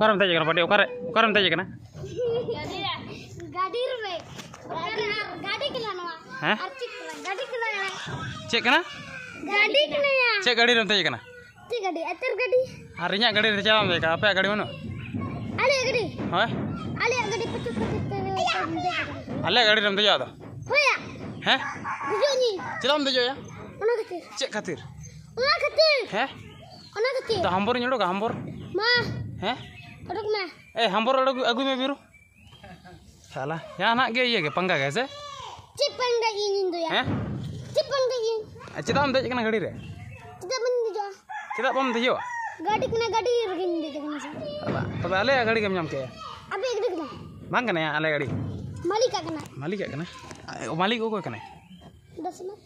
Ukaram tadi kan padi ukare ukaram tadi kan? गाड़ी रे गाड़ी किला नवा Hah? अर्ची गाड़ी किला Cek kana? गाड़ी किला या Cek gadi ram tadi kana? ती गाड़ी अतर गाड़ी Harinya gadi ram cawam deh. Apa gadi mana? आले गाड़ी Hah? आले गाड़ी पचू पचू Ale gadi ram tadi ada. होया Hah? बुझोनी Cilam tadi ya? ओना खातिर Cek katir. ओना खातिर Hah? ओना खातिर hambur nyuruh ke hambur? माँ Hah? Aduk mah. Eh, hampir aduk aku mau biru. Salah. Ya anak ge iya ge pangga guys ya. eh. cipeng da ingin tuh ya. Eh? Cipang da ingin. Eh, Cita am da kena gadir ya. Cita mau tuh jo. Cita pun tuh jo. Gadi kena gadir gini tuh kena sih. Apa? Tapi ale ya gadi kemnyam ke. Apa itu kena? Mang kena ya ale gadi. Malika kena. Malika kena. Eh, oh Malik kok kena. Dos mat.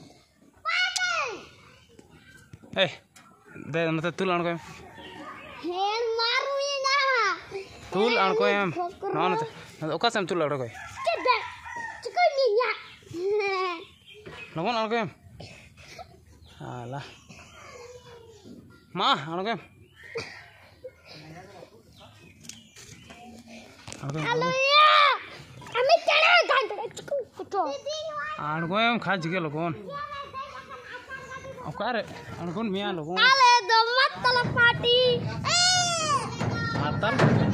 Eh, dah nanti tulang kau. Hei, तूल आन को M none ओका same तूल लड़ को चको लगन आन को एम हाला मा आन को एम हेलो या हमें चढ़ा गांड चको आन को एम खा जके लगन ओका रे आन को मिया लगन आले दो मत तल पार्टी। ए! मतन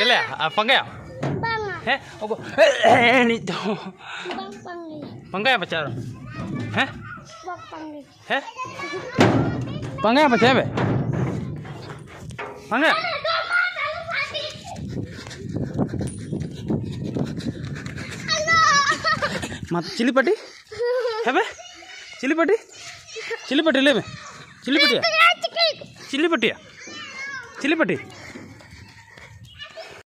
ले पंगे है पंगे बचा है पंगे बचे बे पंगे मत चिली पट्टी है बे चिली पट्टी चिली पट्टी ले बे चिली पट्टी चिली पट्टी चिली पट्टी